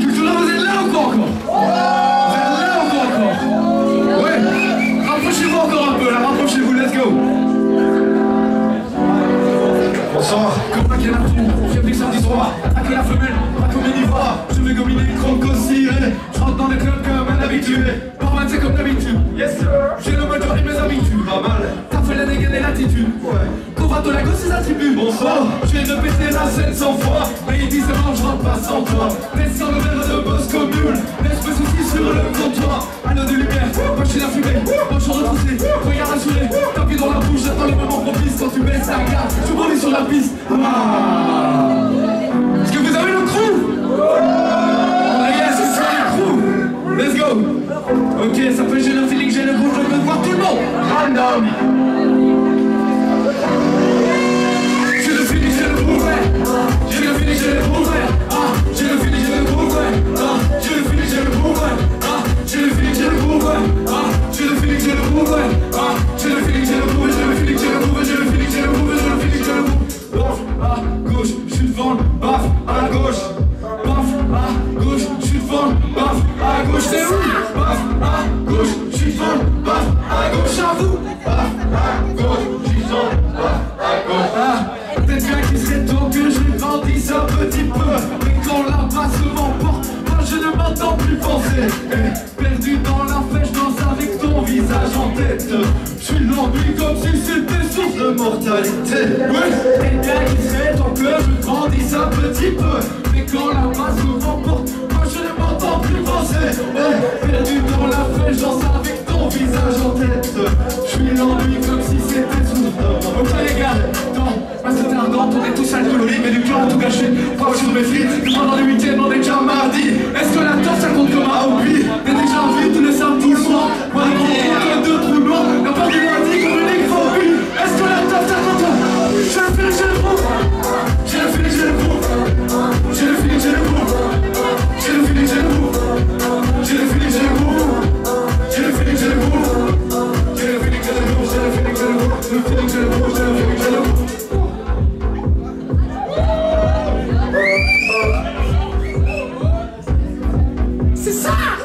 Cultura, vous êtes là ou quoi encore Vous êtes là ou quoi encore Ouais Rapprochez-vous encore un peu là, rapprochez-vous, let's go. Bonsoir. Comme un canard j'ai pris samedi soir la femelle, pas comme une ivoire Je vais gominer les crocos cirés Je rentre dans les clubs comme un habitué. Barman c'est comme d'habitude. Yes sir. J'ai le moteur et mes habitudes. Pas mal. T'as fait la dégaine et l'attitude. Ouais de la Bonsoir Je viens de péter la scène sans fois. Mais ils disent non je rentre pas sans toi. Laisse sur le verre de boss commune Laisse mes soucis sur le comptoir Anneau de lumière, machine à fumer Manche retroussée, regard assuré Tapis dans la bouche, j'attends le moment propice Quand tu baisses la garde, je brûle sur la piste. Ah. Est-ce que vous avez le Ah c'est crew Let's go. Ok, ça fait j'ai le feeling, j'ai le crew, je voir tout le monde. Random devant, baf, à gauche. Baf, à gauche, je suis devant, baf, à gauche. C'est où? Baf, à gauche, je suis devant, baf, à gauche. À vous? Baf, à gauche, je suis devant, baf, à gauche. Ah, peut-être bien qu'il serait temps que je grandisse un petit peu. Mais quand la basse m'emporte, moi je ne m'entends plus penser. Eh, mortalité Ouais, temps que je grandisse un petit peu. Mais quand la basse m'emporte, moi je ne m'entends plus penser Eh, Perdu dans la je danse avec ton visage en tête. Je suis l'ennui comme si c'était de mortalité Ok les gars, attends, bah, c'était on est tous alcooliques mais du cœur à tout gâcher Faut C'est ça